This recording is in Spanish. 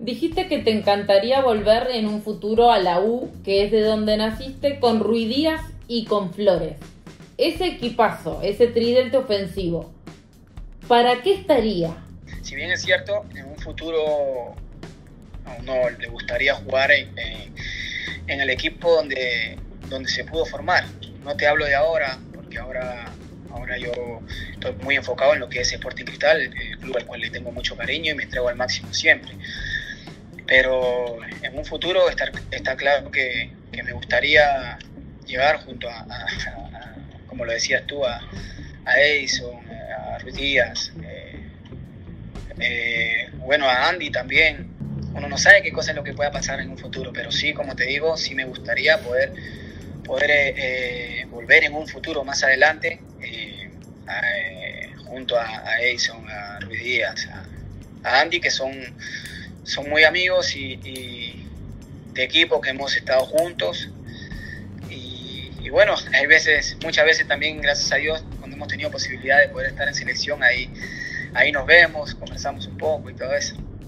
Dijiste que te encantaría volver en un futuro a la U, que es de donde naciste, con Ruidías y con Flores. Ese equipazo, ese tridente ofensivo, ¿para qué estaría? Si bien es cierto, en un futuro a uno le gustaría jugar en, el equipo donde, donde se pudo formar. No te hablo de ahora, porque ahora Ahora yo estoy muy enfocado en lo que es Sporting Cristal, el club al cual le tengo mucho cariño y me entrego al máximo siempre. Pero en un futuro está, claro que, que, me gustaría llegar junto a, como lo decías tú, a, a Edison, a Ruiz Díaz, eh, eh, bueno, a Andy también. Uno no sabe qué cosa es lo que pueda pasar en un futuro, pero sí, como te digo, sí me gustaría poder poder eh, volver en un futuro más adelante junto a, a, Edison, a Ruiz Díaz, a, Andy, que son, son muy amigos y, de equipo que hemos estado juntos. Y, bueno, hay veces, muchas veces también, gracias a Dios, cuando hemos tenido posibilidad de poder estar en selección, ahí, ahí nos vemos, conversamos un poco y todo eso.